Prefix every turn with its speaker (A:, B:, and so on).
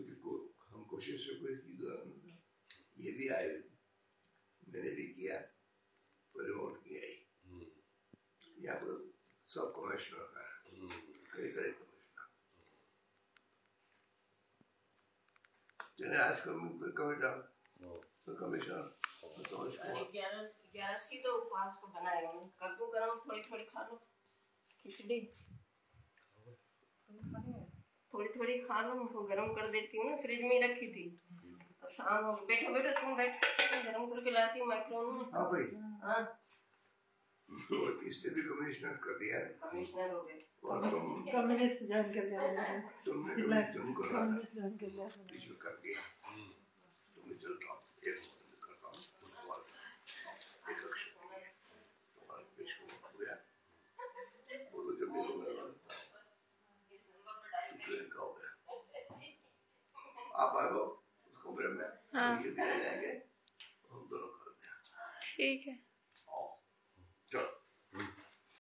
A: क्योंकि को, हम कोशिश से कोई की दो ये भी आए। मैंने भी किया प्रमोट किया ही यहाँ पर सब कमिश्नर का है। कई तरह कमिश्नर जैसे आजकल में कमिश्नर कमिश्नर
B: अरे ग्यारह ग्यारह सी तो उपवास को बनाएगा कर दो गरम थोड़ी थोड़ी खा लो। खिचड़ी। थोड़ी थोड़ी खा लो उनको गर्म कर देती हूँ ना फ्रिज में ही रखी थी। अब शाम हो बैठो बैठो तुम बैठो गर्म करके लाती हूँ माइक्रोवेव में।
A: हाँ भाई।
B: हाँ।
A: इसने भी कमिश्नर कर दिया है।
B: कमिश्नर हो गए।
A: और तुम
C: कम्युनिस्ट ज्वाइन कर लिया
A: तुमने
C: तुम। कर
A: दिया तुमने चलता हूँ एक महीने करता हूँ उसके बाद एक अक्षर तुम्हारा पेश हो गया वो तो जब भी होगा दूसरे का हो गया आप आ जाओ उस कमरे में
D: हाँ।
A: जाएँगे हम दोनों कर
D: ठीक है